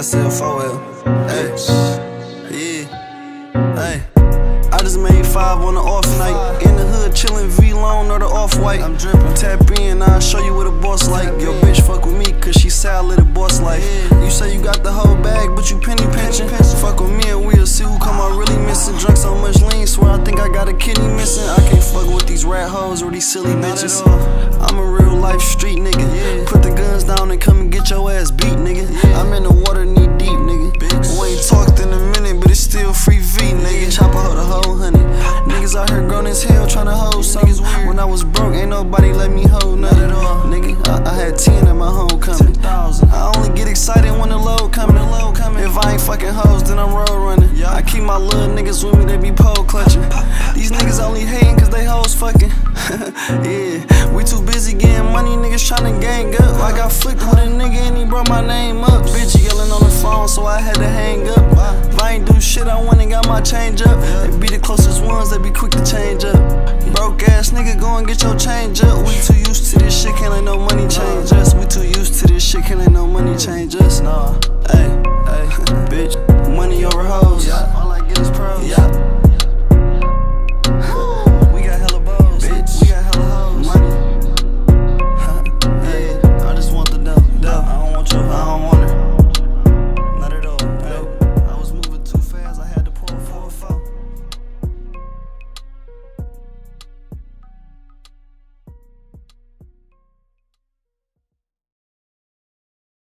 SL4L. Hey, yeah. Hey. I just made five on the off night. In the hood, chillin' V Long or the off white. I'm drippin'. Tap in, I'll show you what a boss like. Yo, bitch, fuck with me, cause she salad a boss life. You say you got the whole bag, but you penny pinching. Fuck with me and we'll see who come out really missing. Drunk so much lean, swear I think I got a kidney missing. I can't fuck with these rat hoes or these silly bitches. I'm a real life street nigga. Put the guns down and come and get your ass beat, nigga. 10 at my homecoming. I only get excited when the load coming. The load coming. If I ain't fucking hoes, then I'm road running. I keep my little niggas with me, they be pole clutching. These niggas only hating cause they hoes fucking. yeah, we too busy getting money, niggas tryna gang up. I got flicked with a nigga and he brought my name up. Bitch yelling on the phone, so I had to hang up. If I ain't do shit, I went and got my change up. They be the closest ones, they be quick to change up. Broke ass nigga, go and get your change up. We too let no money change us. Nah,